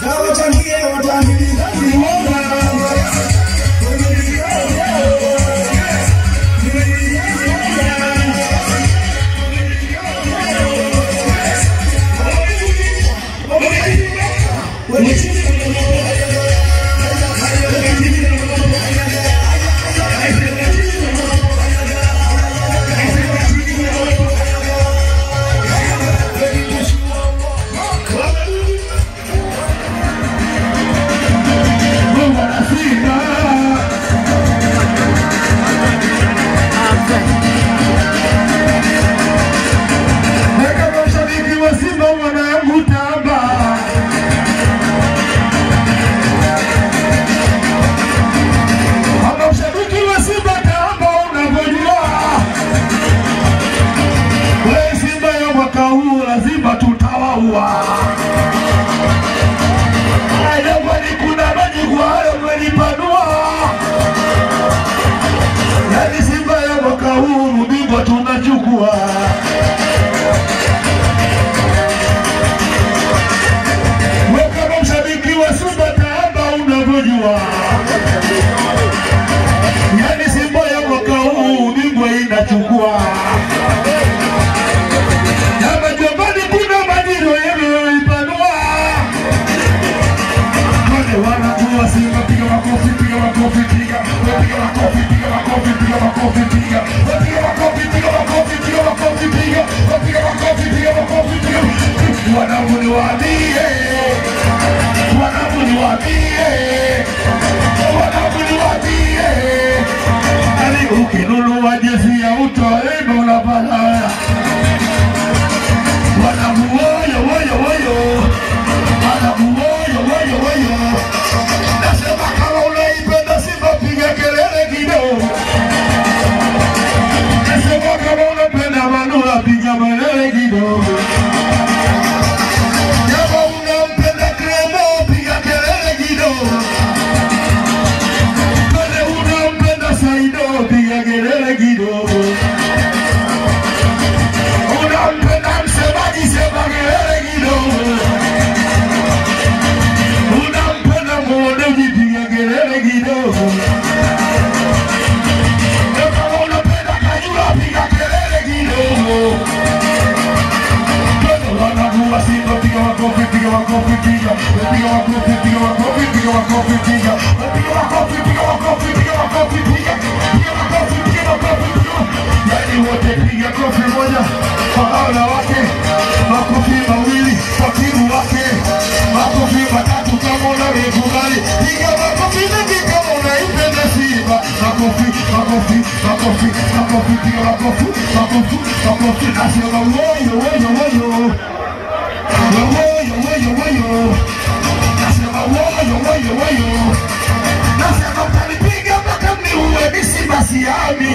Now what I'm here, what I'm here, Yaani Simba ya mwaka huu ubingwa tunachukua. òkè ló ló wá Jésù. diga uma confidinha, eu diga uma confidinha, uma confidinha, uma confidinha, eu diga uma confidinha, uma confidinha, uma confidinha, diga uma confidinha, uma confidinha. E aí wotepiga kofi moja kwa haula wake, makofi mawili kwa timu wake, makofi matatu kama unavyokubali, piga makofi mengi kama unaipenda Simba, makofi, makofi, makofi, makofi, piga makofi, makofi, makofi, nasema woyo, woyo, woyo. Nasce a comprar e eu pra caminho, MC Marciane.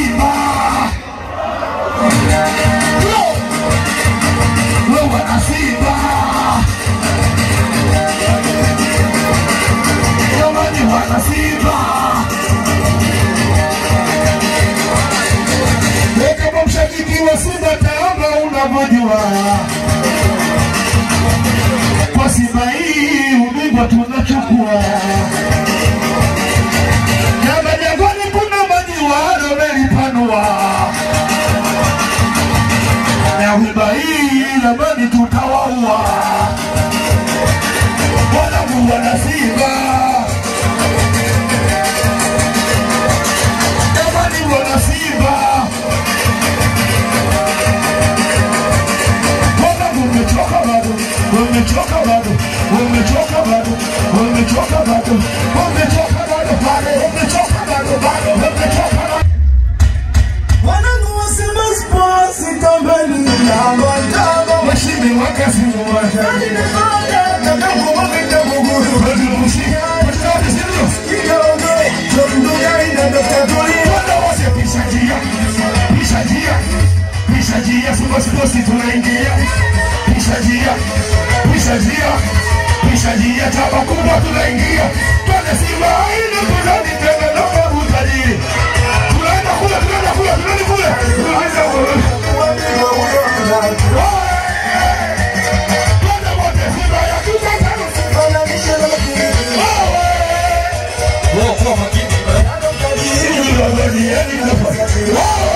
Basi na hii ubingwa tunachukua. meu calado, o meu calado, o meu calado, o metrô calado, para, o metrô calado, para, o metrô calado. Wana nuwasi masposi tambani ya mwandama Mashini wakasi mwanja Kani nefada Kakamu wakita muguru Wadu mushika Wadu mushika Kika ongo Chondu ya ina dokta duri Wana wasi pishadia Pishadia Pishadia Sumasposi tunaingia Pishadia Pishadia Kishajia kishajia, chapa kubwa tunaingia, twende Simba aina kuzani tena na kabutali, tunaenda kule, tunaenda kule, tunaenda kule, tunaenda kule, twende wote Simba ya kisasa, Simba ni shamba la kini, wewe kwa makini, Simba ni yani nafasi, wewe